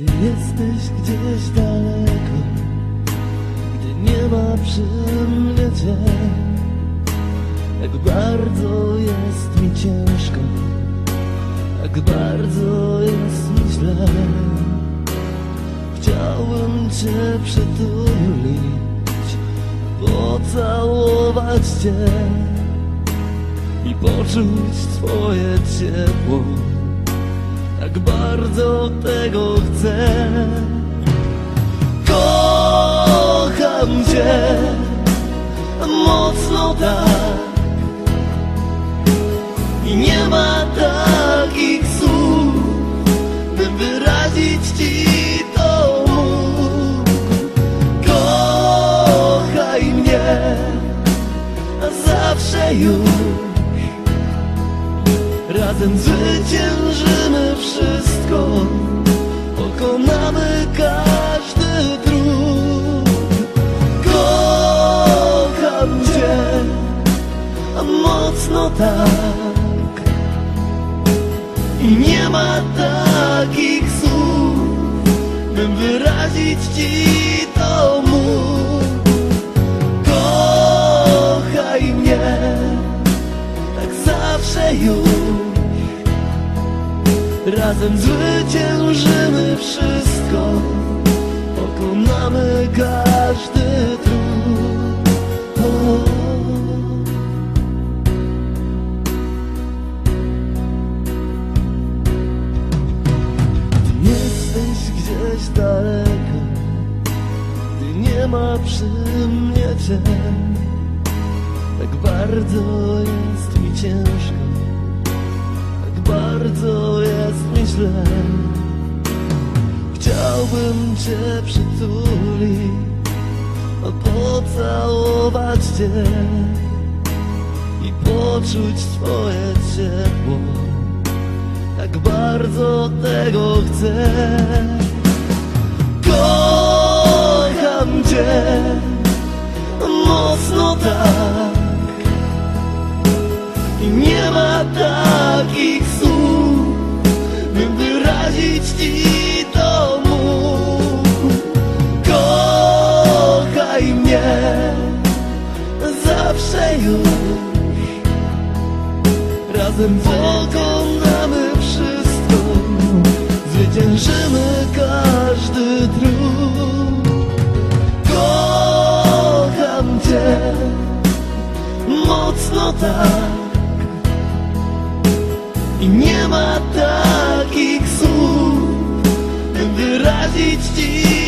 jesteś gdzieś daleko, gdy nie ma przy mnie cię, jak bardzo jest mi ciężko, jak bardzo jest mi źle. Chciałbym cię przytulić, pocałować cię i poczuć twoje ciepło. Tak bardzo tego chcę. Kocham cię mocno tak i nie ma takich słów, by wyrazić ci to. Kochaj mnie zawsze już. Razem zwyciężymy wszystko. Pokonamy każdy trud Kocham Cię Mocno tak. I nie ma takich słów Bym wyrazić Ci to mógł. Kochaj mnie Tak zawsze już Razem zwyciężymy wszystko Pokonamy każdy trud. Ty jesteś gdzieś daleko Gdy nie ma przy mnie Cię Tak bardzo jest mi ciężko tak bardzo jest mi źle Chciałbym Cię przytulić Pocałować Cię I poczuć Twoje ciepło Tak bardzo tego chcę. Kocham Cię Mocno tak wyrazić ci mógł. Kochaj mnie zawsze już. Razem pokonamy wszystko, zwyciężymy każdy trud. Kocham Cię mocno tak i nie ma tak each day.